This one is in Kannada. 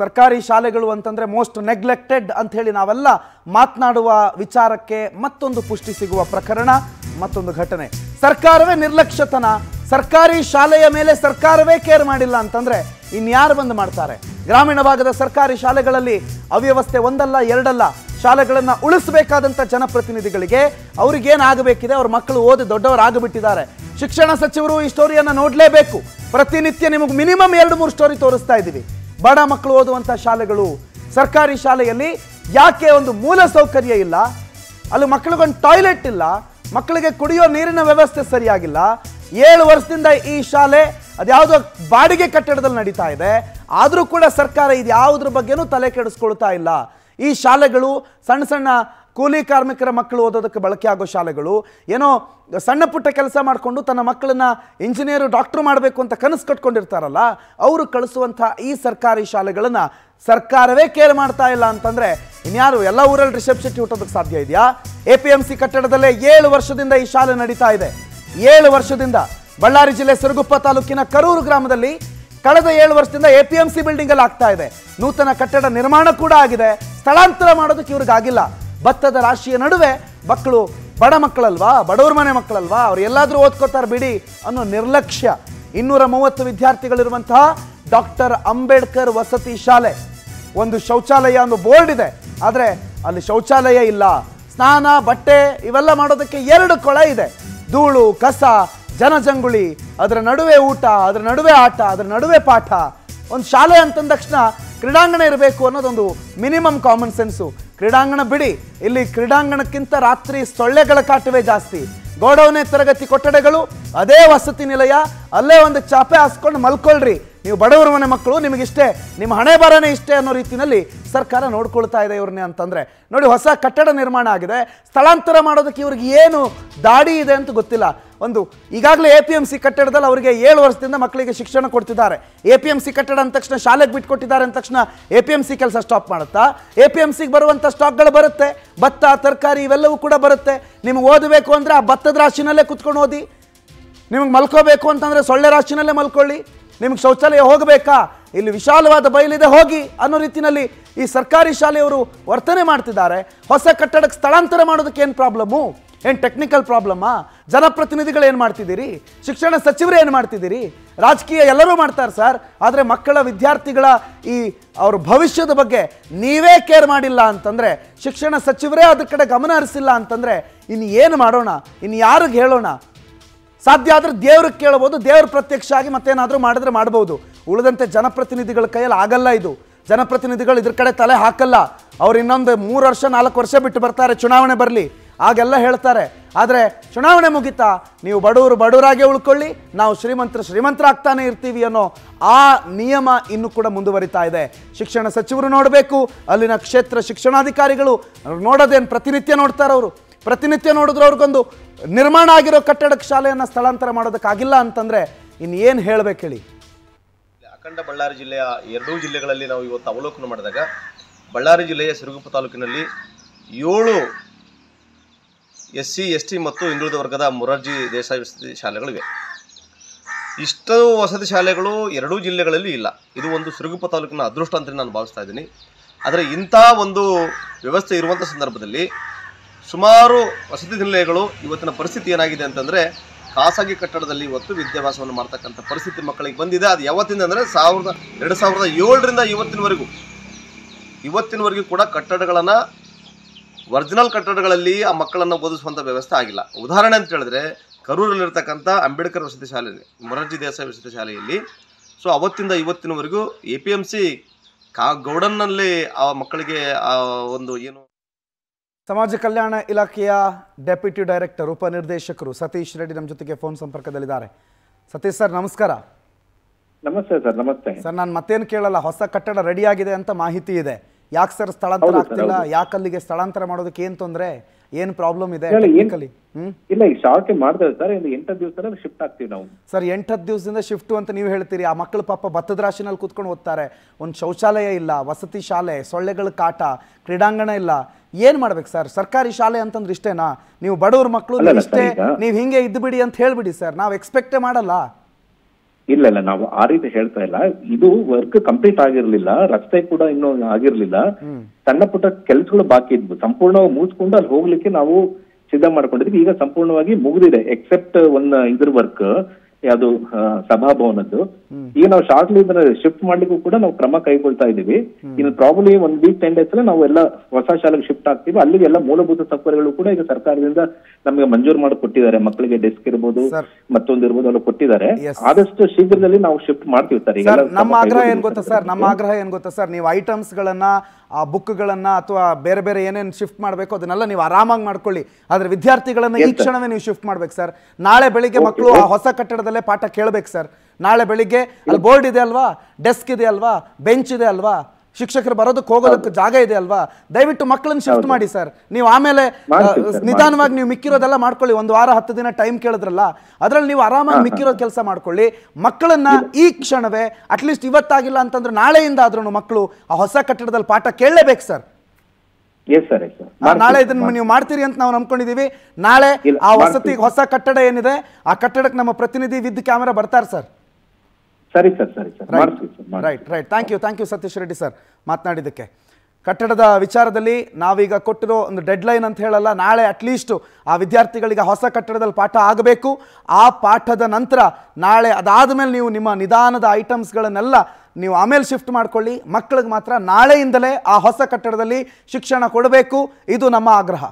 ಸರ್ಕಾರಿ ಶಾಲೆಗಳು ಅಂತಂದ್ರೆ ಮೋಸ್ಟ್ ನೆಗ್ಲೆಕ್ಟೆಡ್ ಅಂತ ಹೇಳಿ ನಾವೆಲ್ಲ ಮಾತನಾಡುವ ವಿಚಾರಕ್ಕೆ ಮತ್ತೊಂದು ಪುಷ್ಟಿ ಸಿಗುವ ಪ್ರಕರಣ, ಮತ್ತೊಂದು ಘಟನೆ. ಸರ್ಕಾರವೇ ನಿರ್ಲಕ್ಷ್ಯತನ, ಸರ್ಕಾರಿ ಶಾಲೆಯ ಮೇಲೆ ಸರ್ಕಾರವೇ ಕೇರ್ ಮಾಡಿಲ್ಲ ಅಂತಂದ್ರೆ ಇನ್ಯಾರು ಬಂದು ಮಾಡ್ತಾರೆ? ಗ್ರಾಮೀಣ ಭಾಗದ ಸರ್ಕಾರಿ ಶಾಲೆಗಳಲ್ಲಿ ಅವ್ಯವಸ್ಥೆ ಒಂದಲ್ಲ, ಎರಡಲ್ಲ. ಶಾಲೆಗಳನ್ನು ಉಳಿಸಬೇಕಾದಂತ ಜನಪ್ರತಿನಿಧಿಗಳಿಗೆ ಅವ್ರಿಗೇನಾಗಬೇಕಿದೆ? ಅವ್ರ ಮಕ್ಕಳು ಓದಿ ದೊಡ್ಡವರಾಗಿಬಿಟ್ಟಿದ್ದಾರೆ. ಶಿಕ್ಷಣ ಸಚಿವರು ಈ ಸ್ಟೋರಿಯನ್ನು ನೋಡಲೇಬೇಕು. ಪ್ರತಿನಿತ್ಯ ನಿಮಗೆ ಮಿನಿಮಮ್ ಎರಡು ಮೂರು ಸ್ಟೋರಿ ತೋರಿಸ್ತಾ ಇದ್ದೀವಿ ಬಡ ಮಕ್ಕಳು ಓದುವಂಥ ಶಾಲೆಗಳು, ಸರ್ಕಾರಿ ಶಾಲೆಯಲ್ಲಿ ಯಾಕೆ ಒಂದು ಮೂಲ ಸೌಕರ್ಯ ಇಲ್ಲ? ಅಲ್ಲಿ ಮಕ್ಕಳಿಗೊಂದು ಟಾಯ್ಲೆಟ್ ಇಲ್ಲ, ಮಕ್ಕಳಿಗೆ ಕುಡಿಯೋ ನೀರಿನ ವ್ಯವಸ್ಥೆ ಸರಿಯಾಗಿಲ್ಲ. ಏಳು ವರ್ಷದಿಂದ ಈ ಶಾಲೆ ಅದ್ಯಾವುದೋ ಬಾಡಿಗೆ ಕಟ್ಟಡದಲ್ಲಿ ನಡೀತಾ ಇದೆ. ಆದರೂ ಕೂಡ ಸರ್ಕಾರ ಇದು ಯಾವುದ್ರ ಬಗ್ಗೆನೂ ತಲೆ ಕೆಡಿಸ್ಕೊಳ್ತಾ ಇಲ್ಲ. ಈ ಶಾಲೆಗಳು ಸಣ್ಣ ಸಣ್ಣ ಕೂಲಿ ಕಾರ್ಮಿಕರ ಮಕ್ಕಳು ಓದೋದಕ್ಕೆ ಬಳಕೆ ಆಗೋ ಶಾಲೆಗಳು, ಏನೋ ಸಣ್ಣ ಪುಟ್ಟ ಕೆಲಸ ಮಾಡಿಕೊಂಡು ತನ್ನ ಮಕ್ಕಳನ್ನ ಇಂಜಿನಿಯರು, ಡಾಕ್ಟ್ರು ಮಾಡಬೇಕು ಅಂತ ಕನಸು ಕಟ್ಕೊಂಡಿರ್ತಾರಲ್ಲ, ಅವರು ಕಳಿಸುವಂಥ ಈ ಸರ್ಕಾರಿ ಶಾಲೆಗಳನ್ನ ಸರ್ಕಾರವೇ ಕೇರ್ ಮಾಡ್ತಾ ಇಲ್ಲ ಅಂತಂದ್ರೆ ಇನ್ಯಾರು ಎಲ್ಲ ಊರಲ್ಲಿ ರಿಸೆಪ್ಷನ್ ಹುಟ್ಟೋದಕ್ಕೆ ಸಾಧ್ಯ ಇದೆಯಾ? ಎ ಪಿ ಎಂ ಸಿ ಕಟ್ಟಡದಲ್ಲೇ ಏಳು ವರ್ಷದಿಂದ ಈ ಶಾಲೆ ನಡೀತಾ ಇದೆ. ಏಳು ವರ್ಷದಿಂದ ಬಳ್ಳಾರಿ ಜಿಲ್ಲೆ ಸಿರುಗುಪ್ಪ ತಾಲೂಕಿನ ಕರೂರು ಗ್ರಾಮದಲ್ಲಿ ಕಳೆದ ಏಳು ವರ್ಷದಿಂದ A P M C building ಅಲ್ಲಿ ಆಗ್ತಾ ಇದೆ. ನೂತನ ಕಟ್ಟಡ ನಿರ್ಮಾಣ ಕೂಡ ಆಗಿದೆ. ಸ್ಥಳಾಂತರ ಮಾಡೋದಕ್ಕೆ ಇವ್ರಿಗೆ ಆಗಿಲ್ಲ ಭತ್ತದ ರಾಶಿಯ ನಡುವೆ ಮಕ್ಕಳು ಬಡ ಮಕ್ಕಳಲ್ವಾ, ಬಡವ್ರ ಮನೆ ಮಕ್ಕಳಲ್ವಾ? ಅವ್ರು ಎಲ್ಲಾದರೂ ಓದ್ಕೋತಾರೆ ಬಿಡಿ ಅನ್ನೋ ನಿರ್ಲಕ್ಷ್ಯ. ಇನ್ನೂರ ಮೂವತ್ತು ವಿದ್ಯಾರ್ಥಿಗಳಿರುವಂತಹ ಡಾಕ್ಟರ್ ಅಂಬೇಡ್ಕರ್ ವಸತಿ ಶಾಲೆ. ಒಂದು ಶೌಚಾಲಯ ಒಂದು ಬೋರ್ಡ್ ಇದೆ. ಆದರೆ ಅಲ್ಲಿ ಶೌಚಾಲಯ ಇಲ್ಲ. ಸ್ನಾನ, ಬಟ್ಟೆ ಇವೆಲ್ಲ ಮಾಡೋದಕ್ಕೆ ಎರಡು ಕೊಳ ಇದೆ. ಧೂಳು, ಕಸ, ಜನಜಂಗುಳಿ, ಅದರ ನಡುವೆ ಊಟ, ಅದರ ನಡುವೆ ಆಟ, ಅದರ ನಡುವೆ ಪಾಠ. ಒಂದು ಶಾಲೆ ಅಂತಂದ ತಕ್ಷಣ ಕ್ರೀಡಾಂಗಣ ಇರಬೇಕು ಅನ್ನೋದೊಂದು ಮಿನಿಮಮ್ ಕಾಮನ್ ಸೆನ್ಸು ಕ್ರೀಡಾಂಗಣ ಬಿಡಿ, ಇಲ್ಲಿ ಕ್ರೀಡಾಂಗಣಕ್ಕಿಂತ ರಾತ್ರಿ ಸೊಳ್ಳೆಗಳ ಕಾಟವೇ ಜಾಸ್ತಿ. ಗೋಡೌನೇ ತರಗತಿ ಕೊಠಡಗಳು, ಅದೇ ವಸತಿ ನಿಲಯ, ಅಲ್ಲೇ ಒಂದು ಚಾಪೆ ಹಾಸ್ಕೊಂಡು ಮಲ್ಕೊಳ್ರಿ. ನೀವು ಬಡವರ ಮನೆ ಮಕ್ಕಳು ನಿಮಗಿಷ್ಟೇ ನಿಮ್ಮ ಹಣೆ ಬರನೇ ಇಷ್ಟೇ ಅನ್ನೋ ರೀತಿಯಲ್ಲಿ ಸರ್ಕಾರ ನೋಡ್ಕೊಳ್ತಾ ಇದೆ ಇವ್ರನ್ನೇ ಅಂತಂದ್ರೆ. ನೋಡಿ, ಹೊಸ ಕಟ್ಟಡ ನಿರ್ಮಾಣ ಆಗಿದೆ. ಸ್ಥಳಾಂತರ ಮಾಡೋದಕ್ಕೆ ಇವ್ರಿಗೆ ಏನು ದಾಡಿ ಇದೆ ಅಂತ ಗೊತ್ತಿಲ್ಲ. ಒಂದು, ಈಗಾಗಲೇ ಎ ಪಿ ಎಂ ಸಿ ಕಟ್ಟಡದಲ್ಲಿ ಅವರಿಗೆ ಏಳು ವರ್ಷದಿಂದ ಮಕ್ಕಳಿಗೆ ಶಿಕ್ಷಣ ಕೊಡ್ತಿದ್ದಾರೆ. ಎ ಪಿ ಎಂ ಸಿ ಕಟ್ಟಡ ಅಂದ ತಕ್ಷಣ ಶಾಲೆಗೆ ಬಿಟ್ಕೊಟ್ಟಿದ್ದಾರೆ ಅಂದ ತಕ್ಷಣ ಎ ಪಿ ಎಂ ಸಿ ಕೆಲಸ ಸ್ಟಾಪ್ ಮಾಡುತ್ತಾ? ಎ ಪಿ ಎಂ ಸಿಗೆ ಬರುವಂಥ ಸ್ಟಾಕ್ಗಳು ಬರುತ್ತೆ. ಭತ್ತ, ತರಕಾರಿ ಇವೆಲ್ಲವೂ ಕೂಡ ಬರುತ್ತೆ. ನಿಮಗೆ ಓದಬೇಕು ಅಂದರೆ ಆ ಭತ್ತದ ರಾಶಿನಲ್ಲೇ ಕುತ್ಕೊಂಡು ಓದಿ. ನಿಮಗೆ ಮಲ್ಕೋಬೇಕು ಅಂತಂದ್ರೆ ಸೊಳ್ಳೆ ರಾಶಿನಲ್ಲೇ ಮಲ್ಕೊಳ್ಳಿ. ನಿಮಗೆ ಶೌಚಾಲಯ ಹೋಗಬೇಕಾ? ಇಲ್ಲಿ ವಿಶಾಲವಾದ ಬಯಲಿದೆ ಹೋಗಿ ಅನ್ನೋ ರೀತಿಯಲ್ಲಿ ಈ ಸರ್ಕಾರಿ ಶಾಲೆಯವರು ವರ್ತನೆ ಮಾಡ್ತಿದ್ದಾರೆ. ಹೊಸ ಕಟ್ಟಡಕ್ಕೆ ಸ್ಥಳಾಂತರ ಮಾಡೋದಕ್ಕೆ ಏನು ಪ್ರಾಬ್ಲಮ್ಮು? ಏನು ಟೆಕ್ನಿಕಲ್ ಪ್ರಾಬ್ಲಮ್ಮಾ? ಜನಪ್ರತಿನಿಧಿಗಳು ಏನು ಮಾಡ್ತಿದ್ದೀರಿ? ಶಿಕ್ಷಣ ಸಚಿವರು ಏನು ಮಾಡ್ತಿದ್ದೀರಿ? ರಾಜಕೀಯ ಎಲ್ಲರೂ ಮಾಡ್ತಾರೆ ಸರ್, ಆದರೆ ಮಕ್ಕಳ ವಿದ್ಯಾರ್ಥಿಗಳ ಈ ಅವ್ರ ಭವಿಷ್ಯದ ಬಗ್ಗೆ ನೀವೇ ಕೇರ್ ಮಾಡಿಲ್ಲ ಅಂತಂದರೆ, ಶಿಕ್ಷಣ ಸಚಿವರೇ ಅದ್ರ ಕಡೆ ಗಮನ ಹರಿಸಿಲ್ಲ ಅಂತಂದರೆ, ಇನ್ನು ಏನು ಮಾಡೋಣ? ಇನ್ನು ಯಾರಿಗೆ ಹೇಳೋಣ? ಸಾಧ್ಯ ಆದರೆ ದೇವ್ರಿಗೆ ಕೇಳಬಹುದು ದೇವ್ರ ಪ್ರತ್ಯಕ್ಷ ಆಗಿ ಮತ್ತೇನಾದರೂ ಮಾಡಿದ್ರೆ ಮಾಡ್ಬೋದು. ಉಳಿದಂತೆ ಜನಪ್ರತಿನಿಧಿಗಳ ಕೈಯಲ್ಲಿ ಆಗಲ್ಲ ಇದು. ಜನಪ್ರತಿನಿಧಿಗಳು ಇದ್ರ ಕಡೆ ತಲೆ ಹಾಕಲ್ಲ. ಅವ್ರು ಇನ್ನೊಂದು ಮೂರು ವರ್ಷ, ನಾಲ್ಕು ವರ್ಷ ಬಿಟ್ಟು ಬರ್ತಾರೆ, ಚುನಾವಣೆ ಬರಲಿ. ಆಗೆಲ್ಲ ಹೇಳ್ತಾರೆ. ಆದರೆ ಚುನಾವಣೆ ಮುಗಿತಾ, ನೀವು ಬಡವರು ಬಡವರಾಗೇ ಉಳ್ಕೊಳ್ಳಿ, ನಾವು ಶ್ರೀಮಂತರು ಶ್ರೀಮಂತರಾಗ್ತಾನೆ ಇರ್ತೀವಿ ಅನ್ನೋ ಆ ನಿಯಮ ಇನ್ನೂ ಕೂಡ ಮುಂದುವರಿತಾ ಇದೆ. ಶಿಕ್ಷಣ ಸಚಿವರು ನೋಡಬೇಕು, ಅಲ್ಲಿನ ಕ್ಷೇತ್ರ ಶಿಕ್ಷಣಾಧಿಕಾರಿಗಳು ನೋಡೋದೇನು ಪ್ರತಿನಿತ್ಯ ನೋಡ್ತಾರೆ ಅವರು ಪ್ರತಿನಿತ್ಯ ನೋಡಿದ್ರೆ ಅವ್ರಿಗೊಂದು ನಿರ್ಮಾಣ ಆಗಿರೋ ಕಟ್ಟಡಕ್ಕೆ ಶಾಲೆಯನ್ನು ಸ್ಥಳಾಂತರ ಮಾಡೋದಕ್ಕಾಗಿಲ್ಲ ಅಂತಂದ್ರೆ ಇನ್ನೇನು ಹೇಳ್ಬೇಕು ಹೇಳಿ? ಅಖಂಡ ಬಳ್ಳಾರಿ ಜಿಲ್ಲೆಯ ಎರಡೂ ಜಿಲ್ಲೆಗಳಲ್ಲಿ ನಾವು ಇವತ್ತು ಅವಲೋಕನ ಮಾಡಿದಾಗ ಬಳ್ಳಾರಿ ಜಿಲ್ಲೆಯ ಸಿರುಗುಪ್ಪ ತಾಲೂಕಿನಲ್ಲಿ ಏಳು ಎಸ್ ಸಿ ಎಸ್ ಟಿ ಮತ್ತು ಹಿಂದುಳಿದ ವರ್ಗದ ಮೊರಾರ್ಜಿ ದೇಸಾಯಿ ವಸತಿ ಶಾಲೆಗಳಿವೆ. ಇಷ್ಟು ವಸತಿ ಶಾಲೆಗಳು ಎರಡೂ ಜಿಲ್ಲೆಗಳಲ್ಲಿ ಇಲ್ಲ. ಇದು ಒಂದು ಸಿರುಗುಪ್ಪ ತಾಲೂಕಿನ ಅದೃಷ್ಟ ಅಂತ ನಾನು ಭಾವಿಸ್ತಾ ಇದ್ದೀನಿ. ಆದರೆ ಇಂಥ ಒಂದು ವ್ಯವಸ್ಥೆ ಇರುವಂಥ ಸಂದರ್ಭದಲ್ಲಿ ಸುಮಾರು ವಸತಿ ನಿಲಯಗಳು ಇವತ್ತಿನ ಪರಿಸ್ಥಿತಿ ಏನಾಗಿದೆ ಅಂತಂದರೆ ಖಾಸಗಿ ಕಟ್ಟಡದಲ್ಲಿ ಇವತ್ತು ವಿದ್ಯಾಭ್ಯಾಸವನ್ನು ಮಾಡ್ತಕ್ಕಂಥ ಪರಿಸ್ಥಿತಿ ಮಕ್ಕಳಿಗೆ ಬಂದಿದೆ. ಅದು ಯಾವತ್ತಿಂದ ಅಂದರೆ ಸಾವಿರದ, ಎರಡು ಸಾವಿರದ ಏಳರಿಂದ ಇವತ್ತಿನವರೆಗೂ. ಇವತ್ತಿನವರೆಗೂ ಕೂಡ ಕಟ್ಟಡಗಳನ್ನು, ಒರಿಜಿನಲ್ ಕಟ್ಟಡಗಳಲ್ಲಿ ಆ ಮಕ್ಕಳನ್ನು ಓದಿಸುವಂಥ ವ್ಯವಸ್ಥೆ ಆಗಿಲ್ಲ. ಉದಾಹರಣೆ ಅಂತ ಹೇಳಿದ್ರೆ, ಕರೂರಲ್ಲಿರ್ತಕ್ಕಂಥ ಅಂಬೇಡ್ಕರ್ ವಸತಿ ಶಾಲೆಯಲ್ಲಿ, ಮೊರಾರ್ಜಿ ದೇಸಾಯಿ ವಸತಿ ಶಾಲೆಯಲ್ಲಿ. ಸೊ ಅವತ್ತಿಂದ ಇವತ್ತಿನವರೆಗೂ ಎ ಪಿ ಎಂ ಸಿ ಕಾ ಗೌಡನ್ನಲ್ಲಿ ಆ ಮಕ್ಕಳಿಗೆ ಆ ಒಂದು ಏನು ಸಮಾಜ ಕಲ್ಯಾಣ ಇಲಾಖೆಯ ಡೆಪ್ಯೂಟಿ ಡೈರೆಕ್ಟರ್ ಉಪನಿರ್ದೇಶಕರು ಸತೀಶ್ ರೆಡ್ಡಿ ನಮ್ಮ ಜೊತೆಗೆ ಫೋನ್ ಸಂಪರ್ಕದಲ್ಲಿದ್ದಾರೆ. ಸತೀಶ್ ಸರ್ ನಮಸ್ಕಾರ. ನಮಸ್ತೆ ಸರ್ ನಮಸ್ತೆ. ಸರ್ ನಾನು ಮತ್ತೇನು ಕೇಳಲ್ಲ ಹೊಸ ಕಟ್ಟಡ ರೆಡಿ ಆಗಿದೆ ಅಂತ ಮಾಹಿತಿ ಇದೆ. ಯಾಕೆ ಸರ್ ಸ್ಥಳಾಂತರ ಆಗ್ತಿಲ್ಲ? ಯಾಕಲ್ಲಿಗೆ ಯಾಕೆ ಅಲ್ಲಿಗೆ ಸ್ಥಳಾಂತರ ಮಾಡೋದಕ್ಕೆ ಏನು ತೊಂದರೆ? ಏನು ಪ್ರಾಬ್ಲಮ್ ಇದೆ ಟೆಕ್ನಿಕಲಿ ಇಲ್ಲ ಈ ಶಾರ್ಟ್ ಮಾಡ್ತಾರೆ ಸರ್ ಇಲ್ಲಿ ಎಂಟು ದಿವಸದಲ್ಲಿ ಶಿಫ್ಟ್ ಆಗ್ತೀವಿ ನಾವು. ಸರ್ ಎಂಟು ಹತ್ತು ದಿವಸದಿಂದ ಶಿಫ್ಟ್ ಅಂತ ನೀವು ಹೇಳ್ತೀರಿ. ಆ ಮಕ್ಕಳು ಪಾಪ ಭತ್ತದ ರಾಶಿನಲ್ಲಿ ಕೂತ್ಕೊಂಡು ಓದ್ತಾರೆ. ಒಂದು ಶೌಚಾಲಯ ಇಲ್ಲ ವಸತಿ ಶಾಲೆ ಸೊಳ್ಳೆಗಳ ಕಾಟ ಕ್ರೀಡಾಂಗಣ ಇಲ್ಲ. ಏನ್ ಮಾಡ್ಬೇಕು ಸರ್? ಸರ್ಕಾರಿ ಶಾಲೆ ಅಂತಂದ್ರೆ ಇಷ್ಟೇನಾ? ನೀವು ಬಡವ್ರ ಮಕ್ಕಳು ಇಷ್ಟೇ ನೀವು ಹಿಂಗೆ ಇದ್ದು ಬಿಡಿ ಅಂತ ಹೇಳ್ಬಿಡಿ ಸರ್. ನಾವು ಎಕ್ಸ್ಪೆಕ್ಟೇ ಮಾಡಲ್ಲ. ಇಲ್ಲ ಇಲ್ಲ ನಾವು ಆ ರೀತಿ ಹೇಳ್ತಾ ಇಲ್ಲ. ಇದು ವರ್ಕ್ ಕಂಪ್ಲೀಟ್ ಆಗಿರ್ಲಿಲ್ಲ ರಸ್ತೆ ಕೂಡ ಇನ್ನೂ ಆಗಿರ್ಲಿಲ್ಲ. ಸಣ್ಣ ಪುಟ್ಟ ಕೆಲಸಗಳು ಬಾಕಿ ಇದ್ವು. ಸಂಪೂರ್ಣವಾಗಿ ಮುಗಿಸ್ಕೊಂಡು ಅಲ್ಲಿ ಹೋಗ್ಲಿಕ್ಕೆ ನಾವು ಸಿದ್ಧ ಮಾಡ್ಕೊಂಡಿದ್ವಿ. ಈಗ ಸಂಪೂರ್ಣವಾಗಿ ಮುಗಿದಿದೆ ಎಕ್ಸೆಪ್ಟ್ ಒಂದ್ ಇದ್ರ ವರ್ಕ್ ಯಾವುದು ಸಭಾ ಸಭಾಭವನದ್ದು. ಈಗ ನಾವು ಶಾರ್ಟ್ಲಿ ಇದನ್ನ ಶಿಫ್ಟ್ ಮಾಡ್ಲಿಕ್ಕೂ ಕೂಡ ನಾವು ಕ್ರಮ ಕೈಗೊಳ್ತಾ ಇದೀವಿ ಇನ್ನು ಪ್ರಾಬ್ಲಿ ಒಂದ್ ವೀಕ್ ಟೆನ್ ಡೇಸ್ ಅಲ್ಲಿ ನಾವು ಎಲ್ಲ ಹೊಸ ಶಾಲೆಗೆ ಶಿಫ್ಟ್ ಆಗ್ತೀವಿ. ಅಲ್ಲಿಗೆ ಎಲ್ಲ ಮೂಲಭೂತ ಸೌಕರ್ಯಗಳು ಕೂಡ ಈಗ ಸರ್ಕಾರದಿಂದ ನಮಗೆ ಮಂಜೂರು ಮಾಡಿ ಕೊಟ್ಟಿದ್ದಾರೆ ಮಕ್ಕಳಿಗೆ ಡೆಸ್ಕ್ ಇರ್ಬೋದು. ಮತ್ತೊಂದು ಇರ್ಬೋದು ಎಲ್ಲ ಕೊಟ್ಟಿದ್ದಾರೆ. ಆದಷ್ಟು ಶೀಘ್ರದಲ್ಲಿ ನಾವು ಶಿಫ್ಟ್ ಮಾಡ್ತೀವಿ ಸರ್ ಈಗ ನಮ್ಮ ಆಗ್ರಹ ಏನ್ ಗೊತ್ತಾ ಸರ್ ನಮ್ಮ ಆಗ್ರಹ ಏನ್ ಗೊತ್ತಾ ಸರ್ ನೀವು ಐಟಮ್ಸ್ ಗಳನ್ನ ಆ ಬುಕ್ಗಳನ್ನ ಅಥವಾ ಬೇರೆ ಬೇರೆ ಏನೇನ್ ಶಿಫ್ಟ್ ಮಾಡಬೇಕು ಅದನ್ನೆಲ್ಲ ನೀವು ಆರಾಮಾಗಿ ಮಾಡ್ಕೊಳ್ಳಿ. ಆದ್ರೆ ವಿದ್ಯಾರ್ಥಿಗಳನ್ನ ಈ ಕ್ಷಣವೇ ನೀವು ಶಿಫ್ಟ್ ಮಾಡ್ಬೇಕು ಸರ್ ನಾಳೆ ಬೆಳಿಗ್ಗೆ ಮಕ್ಕಳು ಆ ಹೊಸ ಕಟ್ಟಡದಲ್ಲೇ ಪಾಠ ಕೇಳಬೇಕು ಸರ್. ನಾಳೆ ಬೆಳಿಗ್ಗೆ ಅಲ್ಲಿ ಬೋರ್ಡ್ ಇದೆ ಅಲ್ವಾ? ಡೆಸ್ಕ್ ಇದೆ ಅಲ್ವಾ? ಬೆಂಚ್ ಇದೆ ಅಲ್ವಾ? ಶಿಕ್ಷಕರು ಬರೋದಕ್ಕೆ ಹೋಗೋದಕ್ಕೆ ಜಾಗ ಇದೆ ಅಲ್ವಾ? ದಯವಿಟ್ಟು ಮಕ್ಕಳನ್ನ ಶಿಫ್ಟ್ ಮಾಡಿ ಸರ್. ನೀವು ಆಮೇಲೆ ನಿಧಾನವಾಗಿ ನೀವು ಮಿಕ್ಕಿರೋದೆಲ್ಲ ಮಾಡ್ಕೊಳ್ಳಿ. ಒಂದು ವಾರ ಹತ್ತು ದಿನ ಟೈಮ್ ಕೇಳಿದ್ರಲ್ಲ ಅದ್ರಲ್ಲಿ ನೀವು ಆರಾಮಾಗಿ ಮಿಕ್ಕಿರೋ ಕೆಲಸ ಮಾಡ್ಕೊಳ್ಳಿ. ಮಕ್ಕಳನ್ನ ಈ ಕ್ಷಣವೇ ಅಟ್ಲೀಸ್ಟ್ ಇವತ್ತಾಗಿಲ್ಲ ಅಂತಂದ್ರೆ ನಾಳೆಯಿಂದ ಆದ್ರೂ ಮಕ್ಕಳು ಆ ಹೊಸ ಕಟ್ಟಡದಲ್ಲಿ ಪಾಠ ಕೇಳಲೇಬೇಕು ಸರ್ ಎಸ್ ಸರ್ ಎಸ್ ಆ, ಸರ್ ನಾಳೆ ಇದನ್ನ ನೀವು ಮಾಡ್ತೀರಿ ಅಂತ ನಾವು ನಂಬ್ಕೊಂಡಿದೀವಿ. ನಾಳೆ ಆ ವಸತಿ ಹೊಸ ಕಟ್ಟಡ ಏನಿದೆ ಆ ಕಟ್ಟಡಕ್ಕೆ ನಮ್ಮ ಪ್ರತಿನಿಧಿ ವಿದ್ ಕ್ಯಾಮೆರಾ ಬರ್ತಾರೆ ಸರ್ ಸರಿ ಸರ್ ಸರಿ sir right right thank you thank you Satish Reddy sir ಮಾತನಾಡಿದ್ದಕ್ಕೆ. ಕಟ್ಟಡದ ವಿಚಾರದಲ್ಲಿ ನಾವೀಗ ಕೊಟ್ಟಿರೋ ಒಂದು ಡೆಡ್ಲೈನ್ ಅಂತ ಹೇಳಲ್ಲ, ನಾಳೆ ಅಟ್ಲೀಸ್ಟು ಆ ವಿದ್ಯಾರ್ಥಿಗಳಿಗೆ ಹೊಸ ಕಟ್ಟಡದಲ್ಲಿ ಪಾಠ ಆಗಬೇಕು. ಆ ಪಾಠದ ನಂತರ ನಾಳೆ ಅದಾದ ಮೇಲೆ ನೀವು ನಿಮ್ಮ ನಿಧಾನದ ಐಟಮ್ಸ್ಗಳನ್ನೆಲ್ಲ ನೀವು ಆಮೇಲೆ ಶಿಫ್ಟ್ ಮಾಡ್ಕೊಳ್ಳಿ. ಮಕ್ಕಳಿಗೆ ಮಾತ್ರ ನಾಳೆಯಿಂದಲೇ ಆ ಹೊಸ ಕಟ್ಟಡದಲ್ಲಿ ಶಿಕ್ಷಣ ಕೊಡಬೇಕು. ಇದು ನಮ್ಮ ಆಗ್ರಹ.